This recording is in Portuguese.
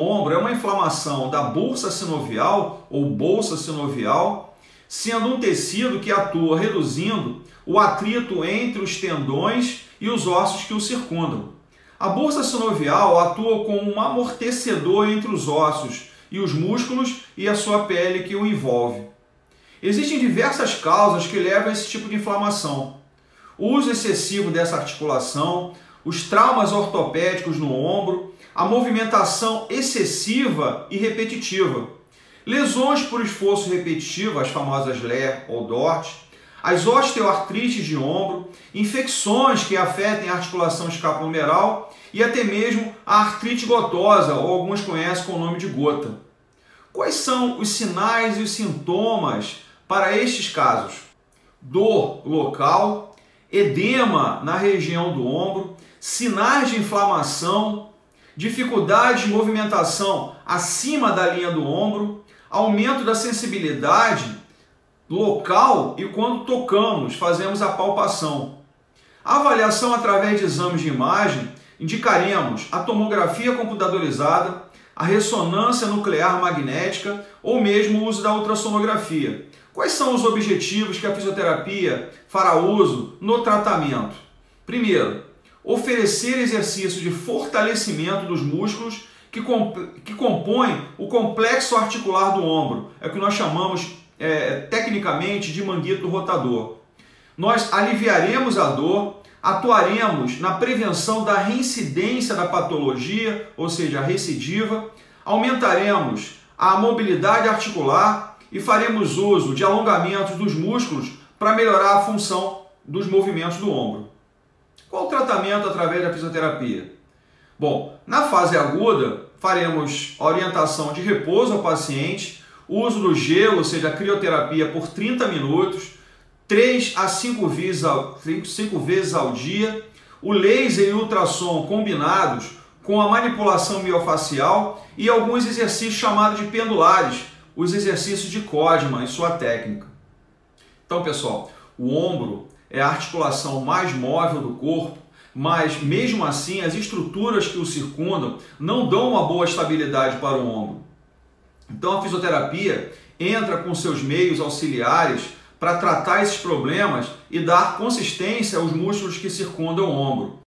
ombro é uma inflamação da bolsa sinovial ou bolsa sinovial, sendo um tecido que atua reduzindo o atrito entre os tendões e os ossos que o circundam. A bolsa sinovial atua como um amortecedor entre os ossos e os músculos e a sua pele que o envolve. Existem diversas causas que levam a esse tipo de inflamação. O uso excessivo dessa articulação, os traumas ortopédicos no ombro, a movimentação excessiva e repetitiva, lesões por esforço repetitivo, as famosas LER ou DORT, as osteoartrites de ombro, infecções que afetem a articulação escapulomeral e até mesmo a artrite gotosa, ou alguns conhecem com o nome de gota. Quais são os sinais e os sintomas para estes casos? Dor local, edema na região do ombro, sinais de inflamação, dificuldade de movimentação acima da linha do ombro, aumento da sensibilidade local e quando tocamos, fazemos a palpação. A avaliação através de exames de imagem indicaremos a tomografia computadorizada, a ressonância nuclear magnética ou mesmo o uso da ultrassonografia. Quais são os objetivos que a fisioterapia fará uso no tratamento? Primeiro, oferecer exercícios de fortalecimento dos músculos que, comp que compõem o complexo articular do ombro, é o que nós chamamos é, tecnicamente de manguito rotador. Nós aliviaremos a dor, atuaremos na prevenção da reincidência da patologia, ou seja, a recidiva, aumentaremos a mobilidade articular e faremos uso de alongamentos dos músculos para melhorar a função dos movimentos do ombro. Qual o tratamento através da fisioterapia? Bom, na fase aguda, faremos orientação de repouso ao paciente, uso do gelo, ou seja, a crioterapia por 30 minutos, 3 a 5 vezes ao, 5 vezes ao dia, o laser e ultrassom combinados com a manipulação miofacial e alguns exercícios chamados de pendulares, os exercícios de Cosma e sua técnica. Então, pessoal, o ombro é a articulação mais móvel do corpo, mas mesmo assim as estruturas que o circundam não dão uma boa estabilidade para o ombro. Então a fisioterapia entra com seus meios auxiliares para tratar esses problemas e dar consistência aos músculos que circundam o ombro.